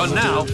Run now,